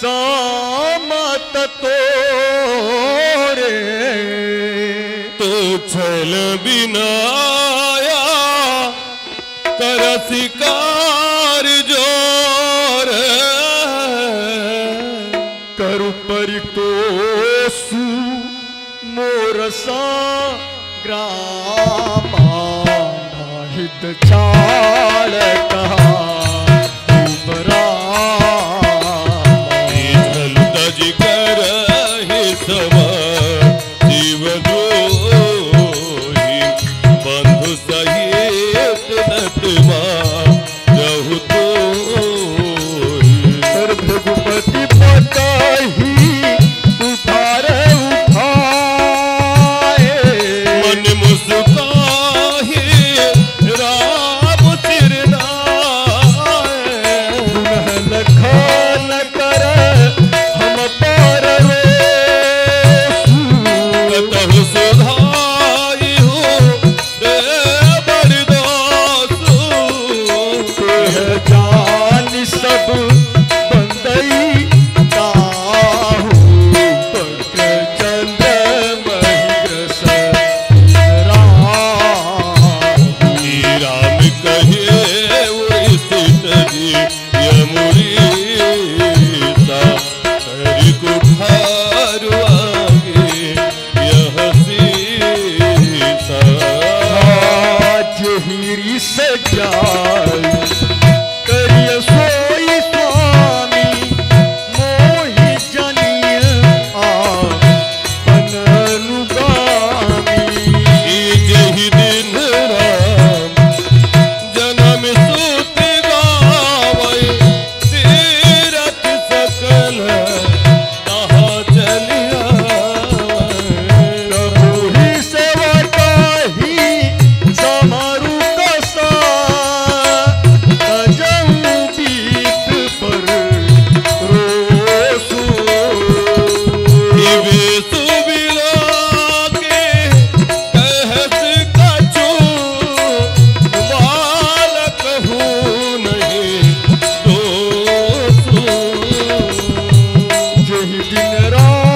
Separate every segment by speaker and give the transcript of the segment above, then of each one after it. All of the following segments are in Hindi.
Speaker 1: सामत तोरे
Speaker 2: तो छल बिनाया कर शिकार ज़ोर
Speaker 1: करु परितोषु मोरसा ग्रामा हित चाल कहा go.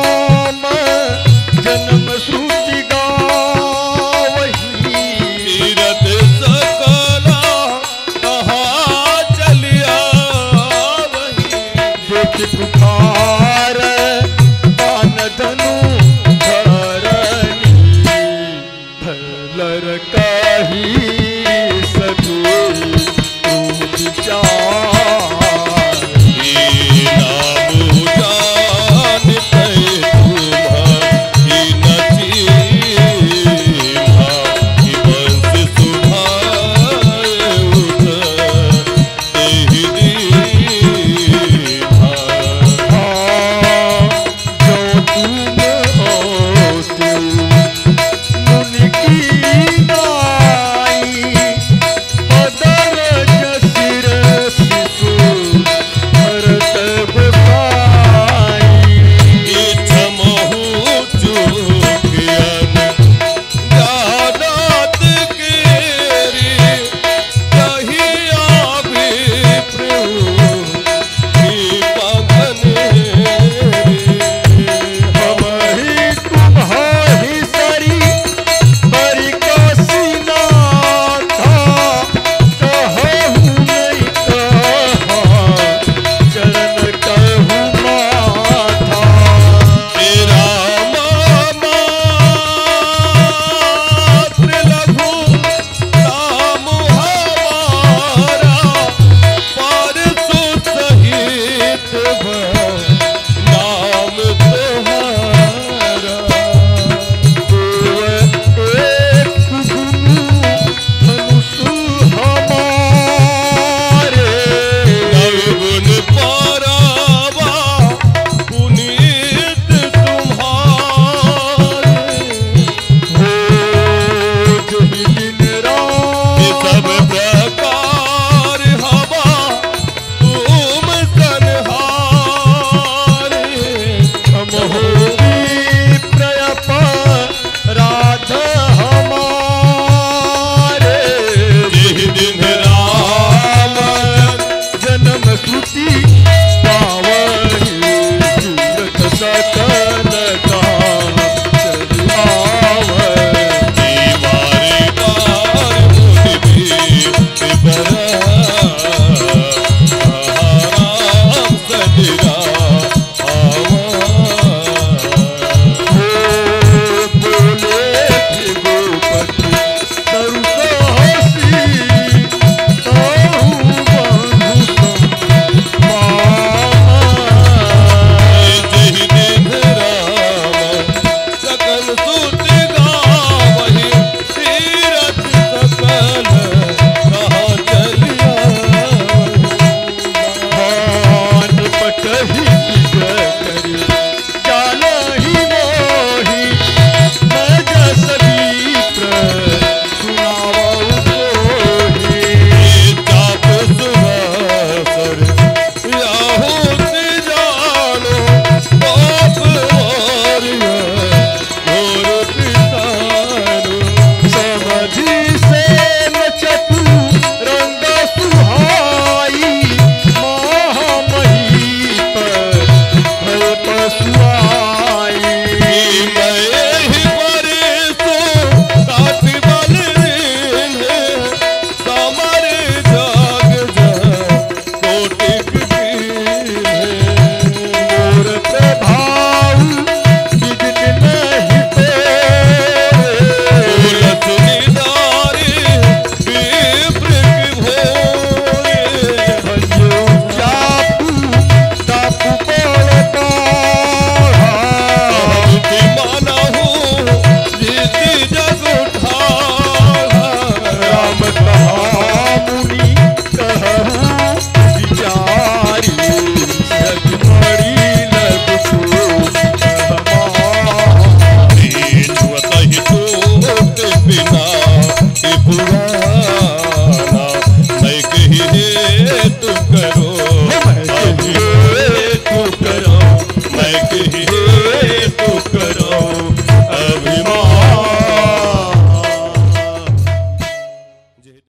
Speaker 1: sua